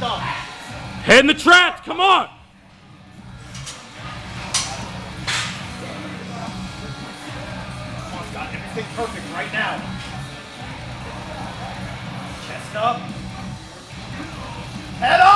Head in the trap. come on! Come on, Scott. Everything perfect right now. Chest up. Head up.